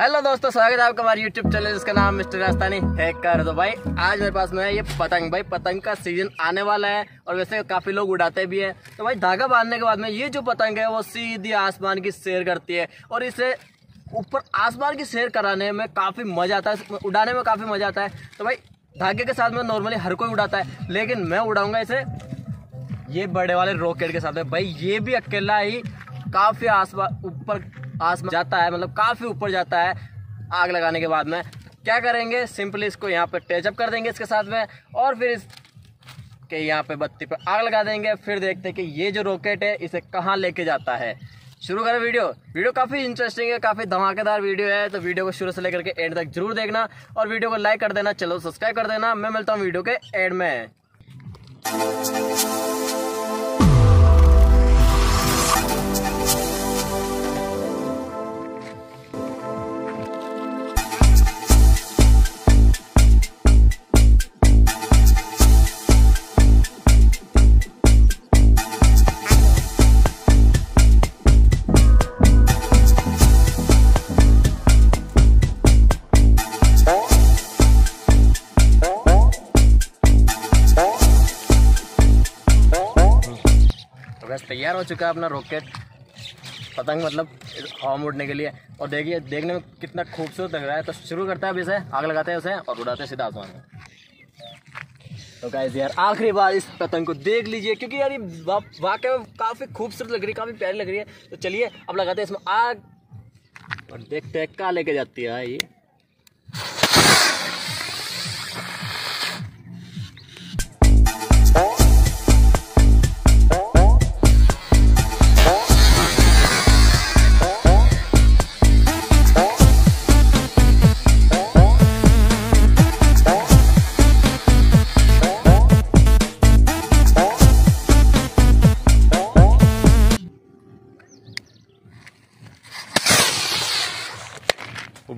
Hello दोस्तों, स्वागत है आपका हमारे यूट्यूब चैनल जिसका नाम मिस्टर राजस्थानी हैकर तो भाई। आज मेरे पास में है ये पतंग भाई, पतंग का सीज़न आने वाला है और वैसे काफ़ी लोग उड़ाते भी हैं। तो भाई, धागा बांधने के बाद में ये जो पतंग है, वो सीधी आसमान की सैर करती है और इसे ऊपर आसमान की सैर कराने में काफ़ी मज़ा आता है, उड़ाने में काफ़ी मज़ा आता है। तो भाई, धागे के साथ में नॉर्मली हर कोई उड़ाता है, लेकिन मैं उड़ाऊँगा इसे। ये बड़े वाले रॉकेट के साथ में। भाई, ये भी अकेला ही काफ़ी आसमान, ऊपर आसमान जाता है मतलब काफ़ी ऊपर जाता है आग लगाने के बाद में। क्या करेंगे? सिंपली इसको यहाँ पे टचअप कर देंगे इसके साथ में और फिर इस के यहाँ पे बत्ती पे आग लगा देंगे। फिर देखते हैं कि ये जो रॉकेट है, इसे कहाँ लेके जाता है। शुरू करें वीडियो। वीडियो काफ़ी इंटरेस्टिंग है, काफ़ी धमाकेदार वीडियो है तो वीडियो को शुरू से लेकर के एंड तक ज़रूर देखना और वीडियो को लाइक कर देना चलो सब्सक्राइब कर देना। मैं मिलता हूँ वीडियो के एंड में। तो बस तैयार हो चुका है अपना रॉकेट पतंग मतलब हवा में उड़ने के लिए। और देखिए, देखने में कितना खूबसूरत लग रहा है। तो शुरू करता है अभी इसे। आग लगाते हैं उसे और उड़ाते हैं सीधा आसमान में। तो गाइस यार, आखिरी बार इस पतंग को देख लीजिए, क्योंकि यार ये वाकई में काफ़ी खूबसूरत लग रही है, काफ़ी प्यारी लग रही है। तो चलिए, अब लगाते हैं इसमें आग। और देखते हैं कहाँ लेके जाती है ये तो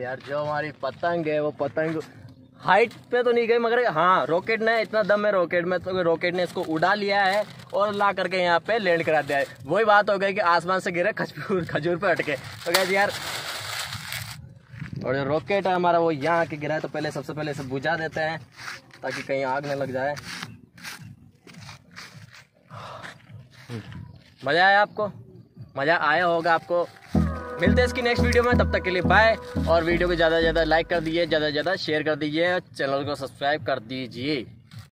यार जो हमारी पतंग है वो पतंग हाइट पे तो नहीं गई, मगर हाँ रॉकेट ने, इतना दम है रॉकेट में तो रॉकेट ने इसको उड़ा लिया है और ला करके यहाँ पे लैंड करा दिया है। वही बात हो गई कि आसमान से गिरे, खजूर खजूर पे अटके। तो गैस यार, और जो रॉकेट है हमारा, वो यहाँ आके गिरा है तो पहले, सबसे पहले इसे बुझा देते हैं, ताकि कहीं आग न लग जाए। मज़ा आया आपको? मज़ा आया होगा आपको? मिलते हैं इसकी नेक्स्ट वीडियो में, तब तक के लिए बाय और वीडियो को ज़्यादा से ज़्यादा लाइक कर दीजिए, ज़्यादा से ज़्यादा शेयर कर दीजिए चैनल को सब्सक्राइब कर दीजिए।